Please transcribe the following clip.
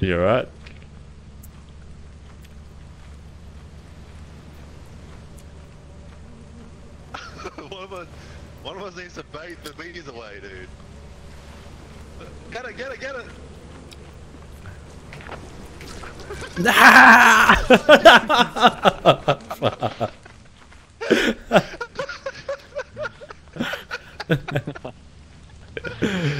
You alright? one of us, one of needs to bait the bees away, dude. Get it, get it, get it. Ah!